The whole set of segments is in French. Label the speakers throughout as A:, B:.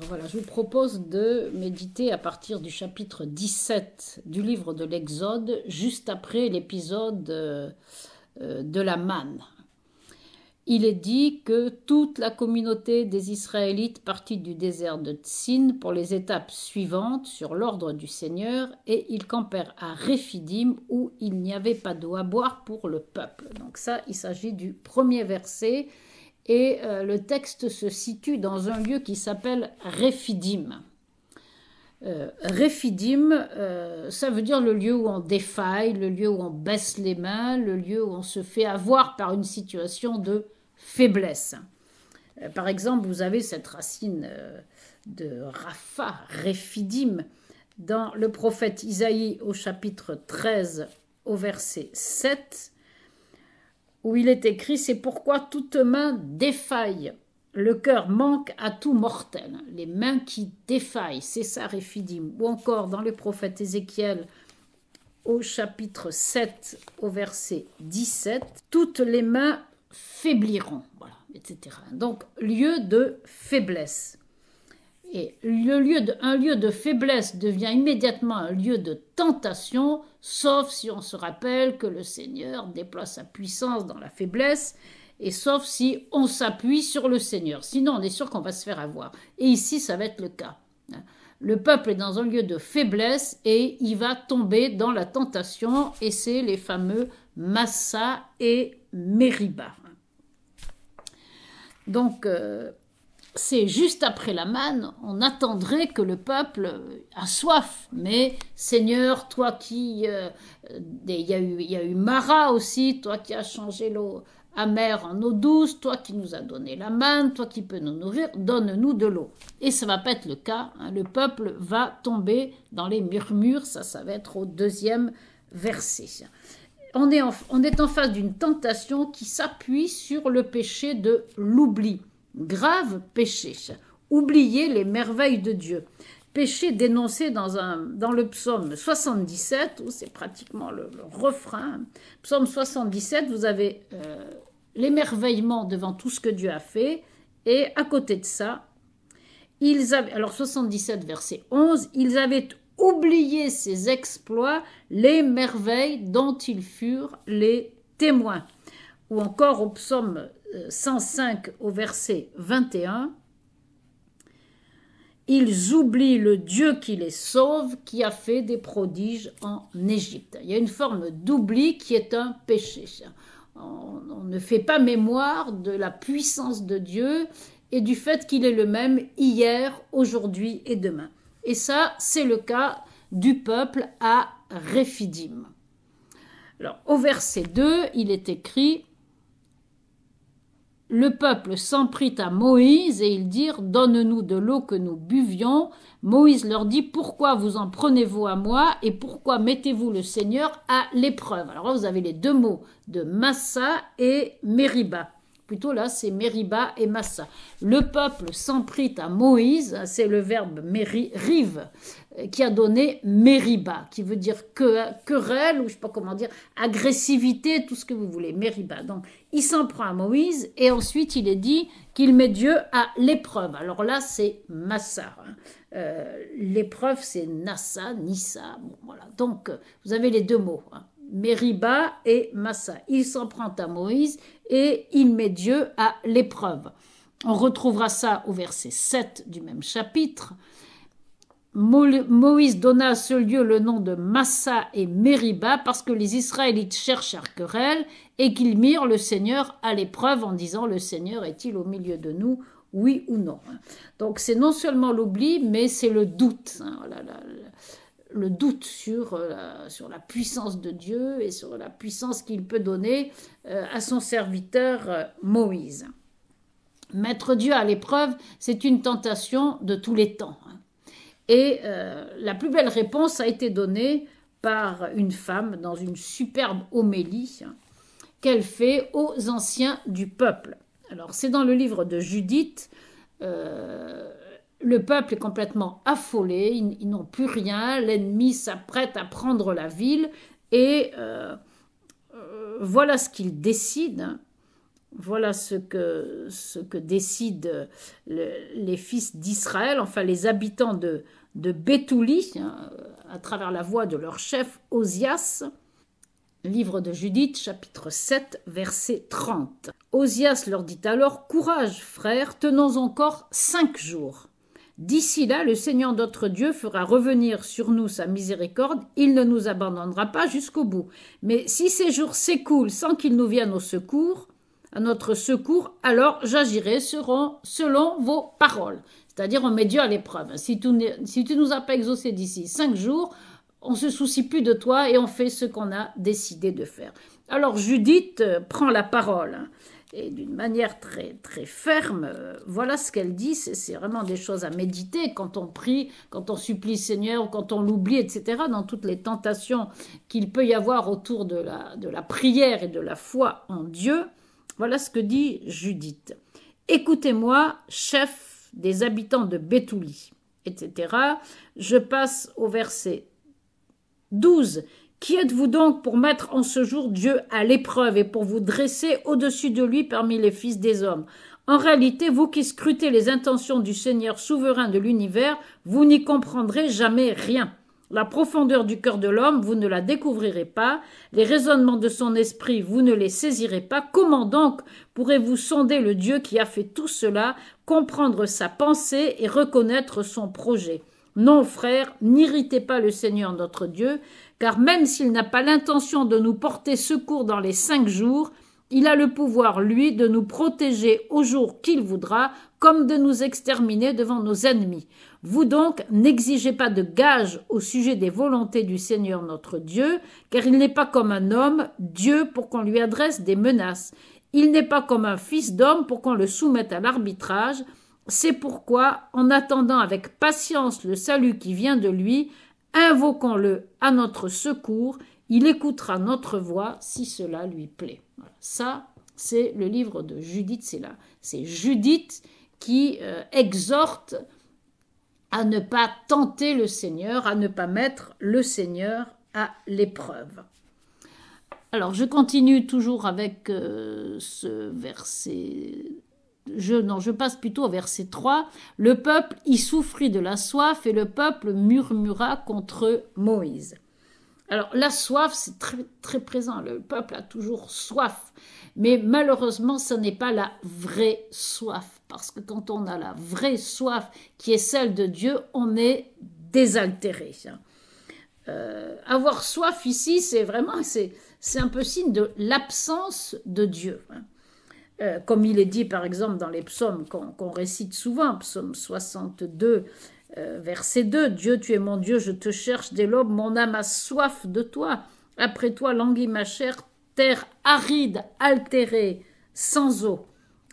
A: je vous propose de méditer à partir du chapitre 17 du livre de l'Exode, juste après l'épisode euh, de la manne. Il est dit que toute la communauté des Israélites partit du désert de Tsin pour les étapes suivantes sur l'ordre du Seigneur et ils campèrent à Réphidim où il n'y avait pas d'eau à boire pour le peuple. Donc ça, il s'agit du premier verset et euh, le texte se situe dans un lieu qui s'appelle Réphidim. Euh, Réphidim, euh, ça veut dire le lieu où on défaille, le lieu où on baisse les mains, le lieu où on se fait avoir par une situation de faiblesse. Euh, par exemple, vous avez cette racine de Rapha, Réphidim, dans le prophète Isaïe au chapitre 13 au verset 7 où il est écrit C'est pourquoi toute main défaille. Le cœur manque à tout mortel. Les mains qui défaillent, c'est ça, Réphidim. Ou encore dans le prophète Ézéchiel, au chapitre 7, au verset 17, toutes les mains faibliront, voilà, etc. Donc, lieu de faiblesse. Et le lieu de, un lieu de faiblesse devient immédiatement un lieu de tentation, sauf si on se rappelle que le Seigneur déploie sa puissance dans la faiblesse, et sauf si on s'appuie sur le Seigneur. Sinon, on est sûr qu'on va se faire avoir. Et ici, ça va être le cas. Le peuple est dans un lieu de faiblesse et il va tomber dans la tentation, et c'est les fameux Massa et Meriba. Donc, euh, c'est juste après la manne, on attendrait que le peuple a soif. Mais Seigneur, toi qui... Euh, il y, a eu, Mara aussi, toi qui as changé l'eau amère en eau douce, toi qui nous as donné la manne, toi qui peux nous nourrir, donne-nous de l'eau. Et ça va pas être le cas. Hein. Le peuple va tomber dans les murmures. Ça, ça va être au deuxième verset. On est en face d'une tentation qui s'appuie sur le péché de l'oubli grave péché. Oublier les merveilles de Dieu. Péché dénoncé dans, un, dans le psaume 77, où c'est pratiquement le, refrain. Psaume 77, vous avez euh, l'émerveillement devant tout ce que Dieu a fait, et à côté de ça, ils avaient, alors 77 verset 11, ils avaient oublié ses exploits, les merveilles dont ils furent les témoins. Ou encore au psaume 105 au verset 21, ils oublient le Dieu qui les sauve, qui a fait des prodiges en Égypte. Il y a une forme d'oubli qui est un péché. On, ne fait pas mémoire de la puissance de Dieu et du fait qu'il est le même hier, aujourd'hui et demain. Et ça, c'est le cas du peuple à Réphidim. Alors, au verset 2, il est écrit le peuple s'en prit à Moïse et ils dirent Donne-nous de l'eau que nous buvions. Moïse leur dit Pourquoi vous en prenez-vous à moi et pourquoi mettez-vous le Seigneur à l'épreuve? Alors vous avez les deux mots de Massa et Mériba. Plutôt là, c'est Mériba et Massa. Le peuple s'en prit à Moïse, c'est le verbe rive, euh, qui a donné Mériba, qui veut dire querelle, ou je sais pas comment dire, agressivité, tout ce que vous voulez, Mériba. Donc, il s'en prend à Moïse, et ensuite il est dit qu'il met Dieu à l'épreuve. Alors là, c'est Massa. Hein. Euh, l'épreuve, c'est Nassa, Nissa. Donc, vous avez les deux mots. Hein. Mériba et Massa. Il s'en prend à Moïse et il met Dieu à l'épreuve. On retrouvera ça au verset 7 du même chapitre. Moïse donna à ce lieu le nom de Massa et Mériba parce que les Israélites cherchèrent querelle et qu'ils mirent le Seigneur à l'épreuve en disant Le Seigneur est-il au milieu de nous oui ou non? Donc c'est non seulement l'oubli, mais c'est le doute. Hein le doute sur, euh, sur la puissance de Dieu et sur la puissance qu'il peut donner euh, à son serviteur euh, Moïse. Mettre Dieu à l'épreuve, c'est une tentation de tous les temps. Hein. Et la plus belle réponse a été donnée par une femme dans une superbe homélie hein, qu'elle fait aux anciens du peuple. Alors c'est dans le livre de Judith le peuple est complètement affolé, ils, n'ont plus rien, l'ennemi s'apprête à prendre la ville et euh, euh, voilà ce qu'il décide. Voilà ce que, décident les fils d'Israël, enfin les habitants de, de hein, à travers la voix de leur chef Osias. Livre de Judith, chapitre 7, verset 30. Osias leur dit alors Courage, frères, tenons encore cinq jours. D'ici là, le Seigneur notre Dieu fera revenir sur nous sa miséricorde, il ne nous abandonnera pas jusqu'au bout. Mais si ces jours s'écoulent sans qu'il nous vienne au secours, à notre secours, alors j'agirai selon, vos paroles. C'est-à-dire, on met Dieu à l'épreuve. Si tu, tu nous as pas exaucé d'ici cinq jours, on se soucie plus de toi et on fait ce qu'on a décidé de faire. Alors Judith euh, prend la parole et d'une manière très très ferme, euh, voilà ce qu'elle dit. C'est vraiment des choses à méditer quand on prie, quand on supplie Seigneur, quand on l'oublie, etc. Dans toutes les tentations qu'il peut y avoir autour de la, de la prière et de la foi en Dieu. Voilà ce que dit Judith. Écoutez-moi, chef des habitants de Béthouli, etc. Je passe au verset 12. Qui êtes-vous donc pour mettre en ce jour Dieu à l'épreuve et pour vous dresser au-dessus de lui parmi les fils des hommes? En réalité, vous qui scrutez les intentions du Seigneur souverain de l'univers, vous n'y comprendrez jamais rien. La profondeur du cœur de l'homme, vous ne la découvrirez pas, les raisonnements de son esprit, vous ne les saisirez pas. Comment donc pourrez-vous sonder le Dieu qui a fait tout cela, comprendre sa pensée et reconnaître son projet? Non, frère, n'irritez pas le Seigneur notre Dieu, car même s'il n'a pas l'intention de nous porter secours dans les cinq jours, il a le pouvoir, lui, de nous protéger au jour qu'il voudra, comme de nous exterminer devant nos ennemis. Vous donc n'exigez pas de gages au sujet des volontés du Seigneur notre Dieu, car il n'est pas comme un homme, Dieu, pour qu'on lui adresse des menaces. Il n'est pas comme un fils d'homme pour qu'on le soumette à l'arbitrage. C'est pourquoi, en attendant avec patience le salut qui vient de lui, invoquons-le à notre secours, il écoutera notre voix si cela lui plaît. Ça, c'est le livre de Judith, c'est là. C'est Judith qui euh, exhorte à ne pas tenter le Seigneur, à ne pas mettre le Seigneur à l'épreuve. Alors, je continue toujours avec euh, ce verset. Je, non, je passe plutôt au verset 3. Le peuple y souffrit de la soif et le peuple murmura contre Moïse. Alors la soif, c'est très, très présent. Le peuple a toujours soif. Mais malheureusement, ce n'est pas la vraie soif. Parce que quand on a la vraie soif, qui est celle de Dieu, on est désaltéré. Euh, avoir soif ici, c'est vraiment, c'est, un peu signe de l'absence de Dieu. Hein. Euh, comme il est dit par exemple dans les psaumes qu'on, récite souvent, psaume 62, euh, verset 2 Dieu, tu es mon Dieu, je te cherche dès l'aube, mon âme a soif de toi. Après toi languit ma chair, terre aride, altérée, sans eau.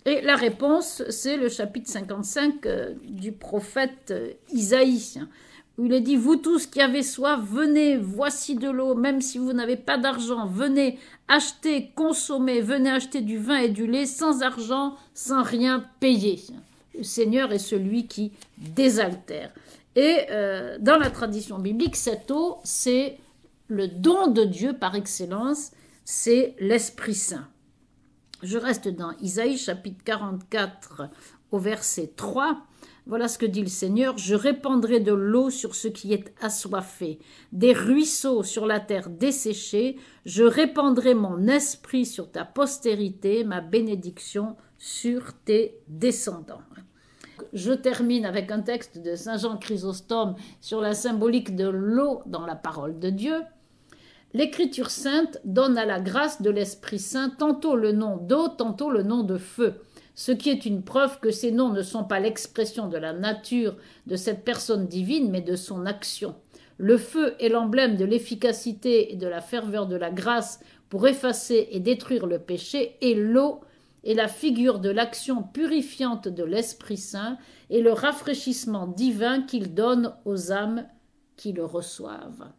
A: Et la réponse, c'est le chapitre 55 euh, du prophète Isaïe, où il est dit Vous tous qui avez soif, venez, voici de l'eau, même si vous n'avez pas d'argent, venez acheter, consommer, venez acheter du vin et du lait sans argent, sans rien payer. Le Seigneur est celui qui désaltère. Et euh, dans la tradition biblique, cette eau, c'est le don de Dieu par excellence, c'est l'Esprit Saint. Je reste dans Isaïe chapitre 44 au verset 3. Voilà ce que dit le Seigneur. Je répandrai de l'eau sur ce qui est assoiffé, des ruisseaux sur la terre desséchée. Je répandrai mon esprit sur ta postérité, ma bénédiction sur tes descendants. Je termine avec un texte de Saint Jean Chrysostome sur la symbolique de l'eau dans la parole de Dieu. L'Écriture sainte donne à la grâce de l'Esprit Saint tantôt le nom d'eau, tantôt le nom de feu, ce qui est une preuve que ces noms ne sont pas l'expression de la nature de cette personne divine, mais de son action. Le feu est l'emblème de l'efficacité et de la ferveur de la grâce pour effacer et détruire le péché, et l'eau est la figure de l'action purifiante de l'Esprit Saint et le rafraîchissement divin qu'il donne aux âmes qui le reçoivent.